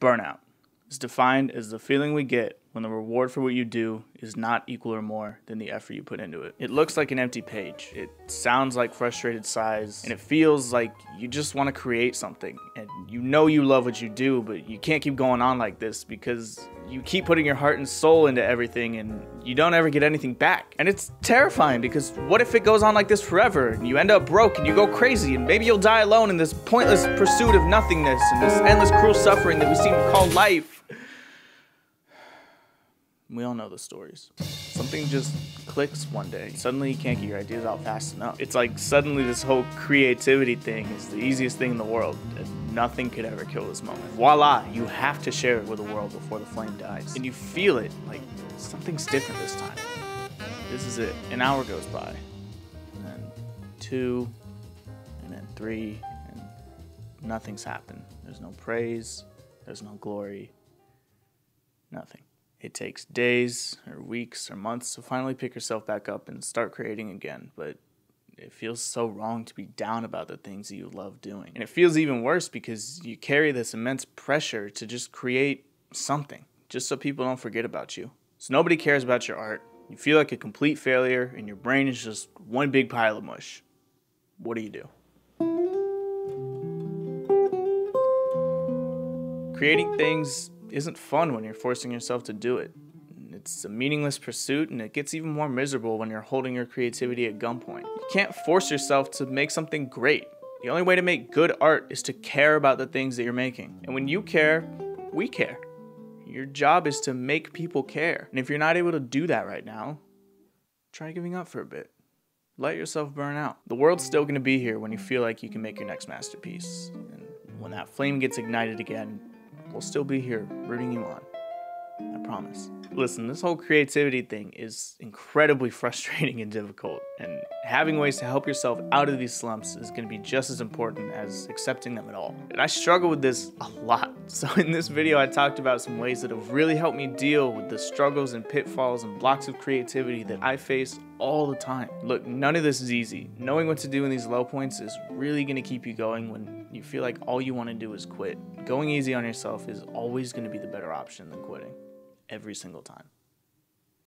Burnout is defined as the feeling we get when the reward for what you do is not equal or more than the effort you put into it. It looks like an empty page. It sounds like frustrated sighs, and it feels like you just want to create something. And you know you love what you do, but you can't keep going on like this because you keep putting your heart and soul into everything and you don't ever get anything back. And it's terrifying because what if it goes on like this forever and you end up broke and you go crazy and maybe you'll die alone in this pointless pursuit of nothingness and this endless cruel suffering that we seem to call life? We all know the stories. Something just clicks one day. Suddenly you can't get your ideas out fast enough. It's like suddenly this whole creativity thing is the easiest thing in the world. And nothing could ever kill this moment. Voila, you have to share it with the world before the flame dies. And you feel it, like something's different this time. This is it. An hour goes by. And then two, and then three, and nothing's happened. There's no praise, there's no glory, nothing. It takes days or weeks or months to finally pick yourself back up and start creating again, but it feels so wrong to be down about the things that you love doing. And it feels even worse because you carry this immense pressure to just create something, just so people don't forget about you. So nobody cares about your art. You feel like a complete failure, and your brain is just one big pile of mush. What do you do? Creating things isn't fun when you're forcing yourself to do it. It's a meaningless pursuit, and it gets even more miserable when you're holding your creativity at gunpoint. You can't force yourself to make something great. The only way to make good art is to care about the things that you're making. And when you care, we care. Your job is to make people care. And if you're not able to do that right now, try giving up for a bit. Let yourself burn out. The world's still gonna be here when you feel like you can make your next masterpiece. And when that flame gets ignited again, we'll still be here rooting you on. I promise. Listen, this whole creativity thing is incredibly frustrating and difficult, and having ways to help yourself out of these slumps is going to be just as important as accepting them at all. And I struggle with this a lot. So, in this video, I talked about some ways that have really helped me deal with the struggles and pitfalls and blocks of creativity that I face all the time. Look, none of this is easy. Knowing what to do in these low points is really going to keep you going when you feel like all you want to do is quit. Going easy on yourself is always going to be the better option than quitting every single time.